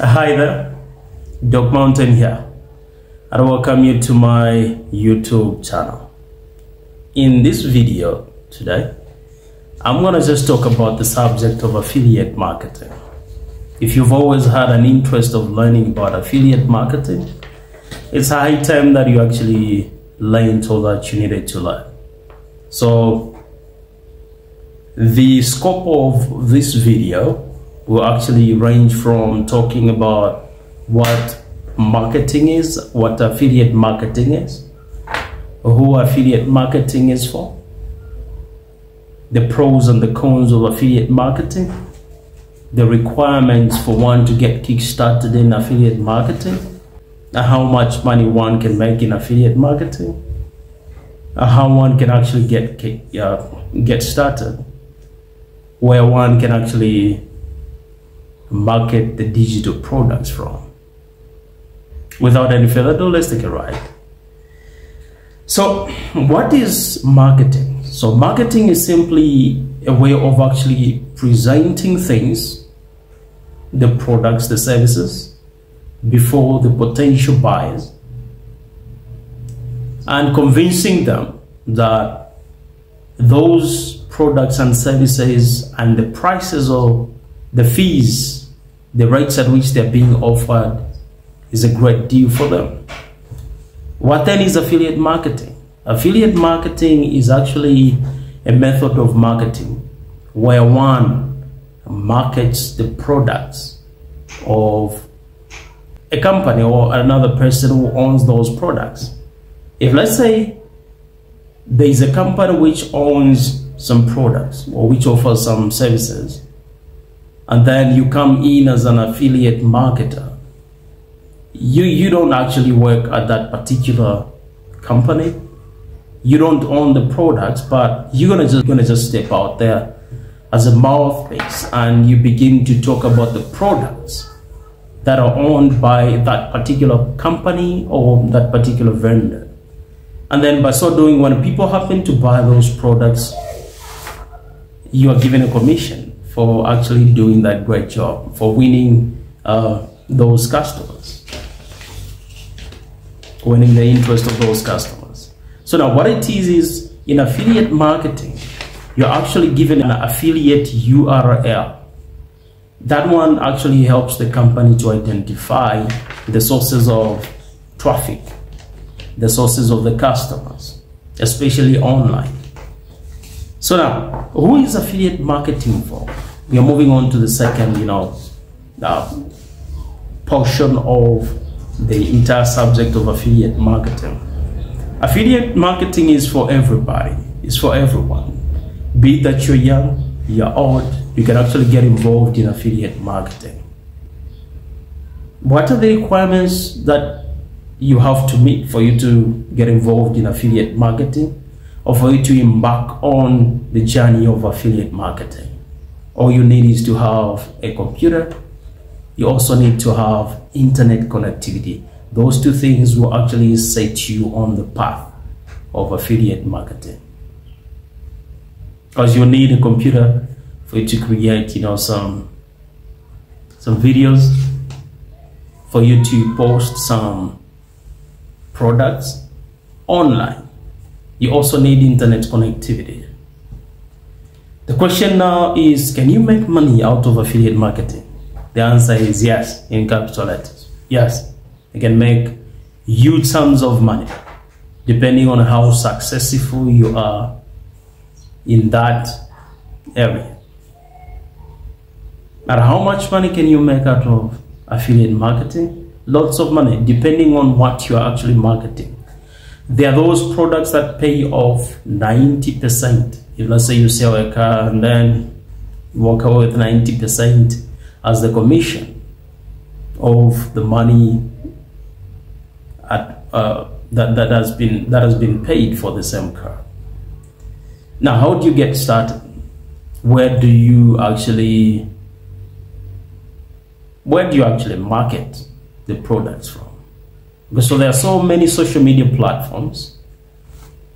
Hi there, Doc Mountain here, and I welcome you to my YouTube channel. In this video today, I'm gonna just talk about the subject of affiliate marketing. If you've always had an interest of learning about affiliate marketing, it's high time that you actually learned all that you needed to learn. So, the scope of this video will actually range from talking about what marketing is, what affiliate marketing is, who affiliate marketing is for, the pros and the cons of affiliate marketing, the requirements for one to get kickstarted in affiliate marketing, how much money one can make in affiliate marketing, how one can actually get uh, get started, where one can actually market the digital products from. Without any further ado, let's take a ride. So, what is marketing? So, marketing is simply a way of actually presenting things, the products, the services, before the potential buyers and convincing them that those products and services and the prices of the fees, the rates at which they're being offered is a great deal for them. What then is affiliate marketing? Affiliate marketing is actually a method of marketing where one markets the products of a company or another person who owns those products. If let's say there is a company which owns some products or which offers some services, and then you come in as an affiliate marketer, you, you don't actually work at that particular company. You don't own the products, but you're gonna just gonna just step out there as a mouthpiece and you begin to talk about the products that are owned by that particular company or that particular vendor. And then by so doing, when people happen to buy those products, you are given a commission for actually doing that great job, for winning uh, those customers, winning the interest of those customers. So now what it is is in affiliate marketing, you're actually given an affiliate URL. That one actually helps the company to identify the sources of traffic, the sources of the customers, especially online. So now, who is affiliate marketing for? We are moving on to the second, you know, uh, portion of the entire subject of affiliate marketing. Affiliate marketing is for everybody. It's for everyone. Be that you're young, you're old, you can actually get involved in affiliate marketing. What are the requirements that you have to meet for you to get involved in affiliate marketing or for you to embark on the journey of affiliate marketing? All you need is to have a computer. You also need to have internet connectivity. Those two things will actually set you on the path of affiliate marketing. Because you need a computer for you to create, you know, some some videos, for you to post some products online. You also need internet connectivity. The question now is, can you make money out of affiliate marketing? The answer is yes, in capital letters. Yes, you can make huge sums of money depending on how successful you are in that area. And how much money can you make out of affiliate marketing? Lots of money, depending on what you're actually marketing. There are those products that pay off 90% if let's say you sell a car and then walk away with 90% as the commission of the money at, uh, that, that has been that has been paid for the same car. Now, how do you get started? Where do you actually where do you actually market the products from? Because so there are so many social media platforms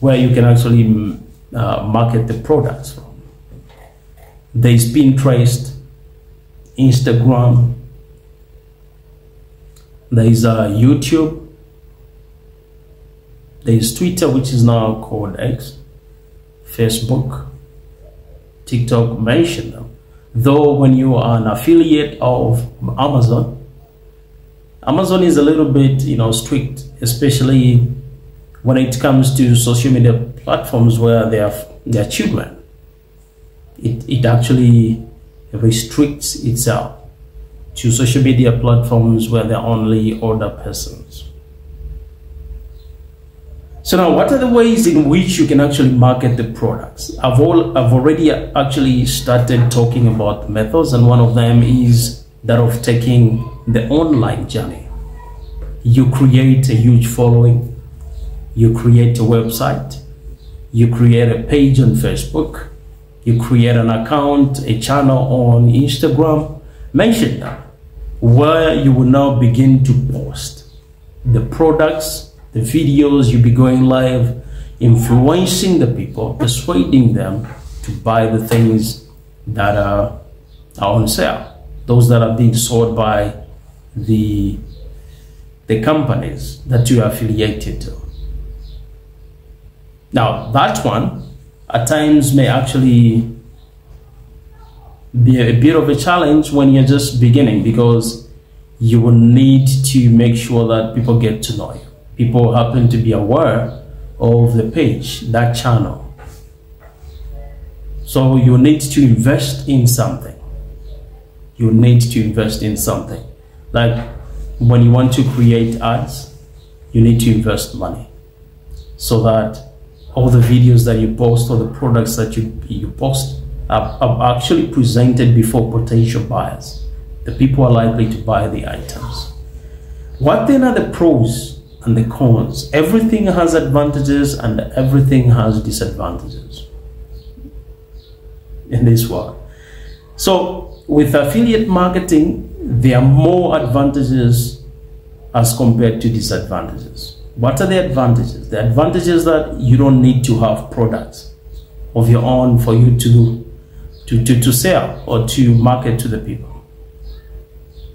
where you can actually uh, market the products. There's Pinterest, Instagram, There is uh, YouTube. There is Twitter, which is now called X. Facebook, TikTok mentioned them. Though when you are an affiliate of Amazon, Amazon is a little bit, you know, strict, especially when it comes to social media platforms where they have their children. It, it actually restricts itself to social media platforms where they're only older persons. So now, what are the ways in which you can actually market the products? I've, all, I've already actually started talking about methods, and one of them is that of taking the online journey. You create a huge following, you create a website, you create a page on Facebook, you create an account, a channel on Instagram, mention them, where you will now begin to post. The products the videos you'll be going live, influencing the people, persuading them to buy the things that are, are on sale, those that are being sold by the, the companies that you are affiliated to. Now, that one at times may actually be a bit of a challenge when you're just beginning because you will need to make sure that people get to know you people happen to be aware of the page, that channel. So you need to invest in something. You need to invest in something. Like when you want to create ads, you need to invest money so that all the videos that you post or the products that you, you post are, are actually presented before potential buyers. The people are likely to buy the items. What then are the pros and the cons. Everything has advantages and everything has disadvantages in this world. So, with affiliate marketing, there are more advantages as compared to disadvantages. What are the advantages? The advantages that you don't need to have products of your own for you to, to, to, to sell or to market to the people.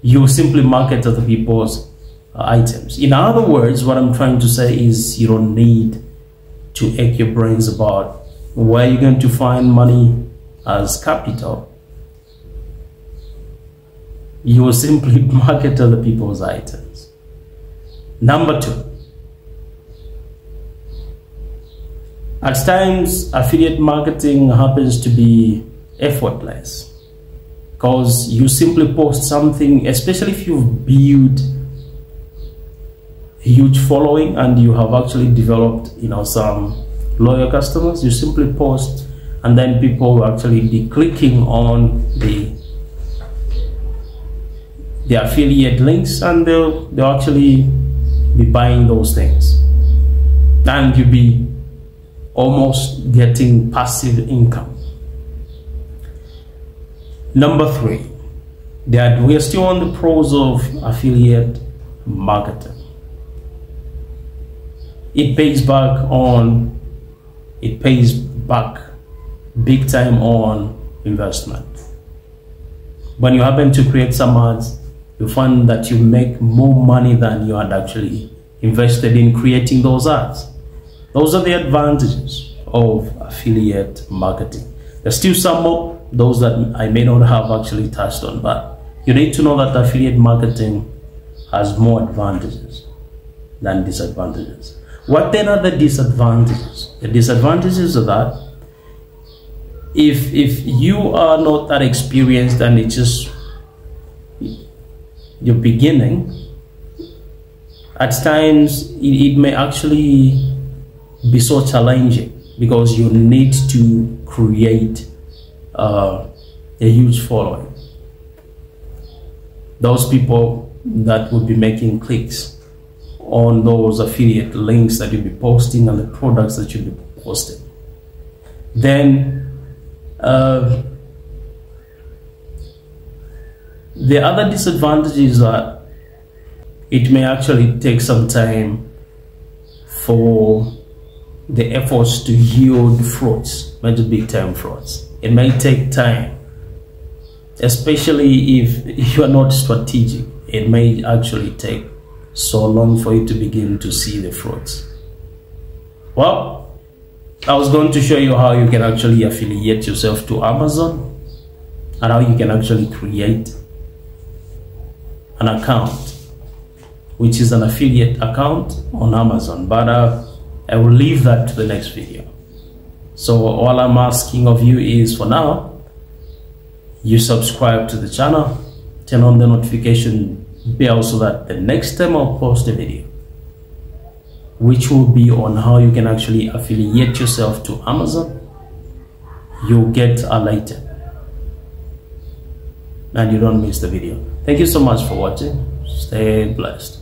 You simply market other people's uh, items. In other words, what I'm trying to say is you don't need to ache your brains about where you're going to find money as capital. You will simply market other people's items. Number two, at times affiliate marketing happens to be effortless because you simply post something, especially if you've built a huge following and you have actually developed you know some loyal customers you simply post and then people will actually be clicking on the the affiliate links and they'll they'll actually be buying those things. And you'll be almost getting passive income. Number three that we're still on the pros of affiliate marketing. It pays back on it pays back big time on investment. When you happen to create some ads you find that you make more money than you had actually invested in creating those ads those are the advantages of affiliate marketing there's still some more those that i may not have actually touched on but you need to know that affiliate marketing has more advantages than disadvantages what then are the disadvantages? The disadvantages are that if if you are not that experienced and it's just your beginning, at times it, it may actually be so challenging because you need to create uh, a huge following. Those people that would be making clicks on those affiliate links that you'll be posting and the products that you'll be posting. Then uh, the other disadvantage is that it may actually take some time for the efforts to yield fruits, maybe big time fruits. It may take time, especially if you are not strategic. It may actually take so long for you to begin to see the fruits. Well, I was going to show you how you can actually affiliate yourself to Amazon and how you can actually create an account which is an affiliate account on Amazon but uh, I will leave that to the next video so all I'm asking of you is for now you subscribe to the channel turn on the notification bell so that the next time I'll post a video which will be on how you can actually affiliate yourself to Amazon you'll get alerted and you don't miss the video. Thank you so much for watching. Stay blessed.